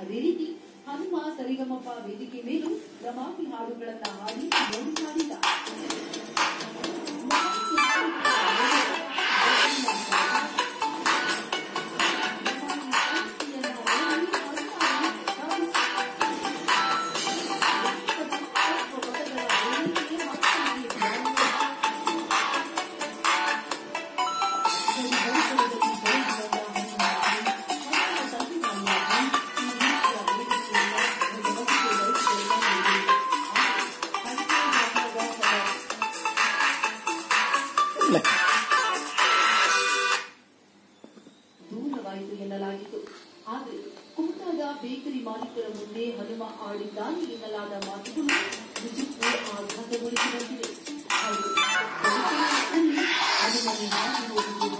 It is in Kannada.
ಅದೇ ರೀತಿ ಹನುಮ ಸರಿಗಮಪ ವೇದಿಕೆ ಮೇಲೂ ರಮಾಪಿ ಹಾಡುಗಳನ್ನ ಹಾಡಿ ನೋಡಿ ಮಾಡಿದ ದೂರವಾಯಿತು ಎನ್ನಲಾಗಿತ್ತು. ಆದರೆ ಕುಮಟಾದ ಬೇಕರಿ ಮಾಲೀಕರ ಮುಂದೆ ಹನುಮ ಆಡಿದ್ದಾನೆ ಎನ್ನಲಾದ ಮಾತುಗಳು ನಿಜಕ್ಕೂ ಆಘಾತಗೊಳಿಸಿದಂತಿದೆ ಹೌದು. ಬದುಕಿನಲ್ಲಿ ಹನುಮನೆ ಹಾಗೆ ಹೋಗುವುದು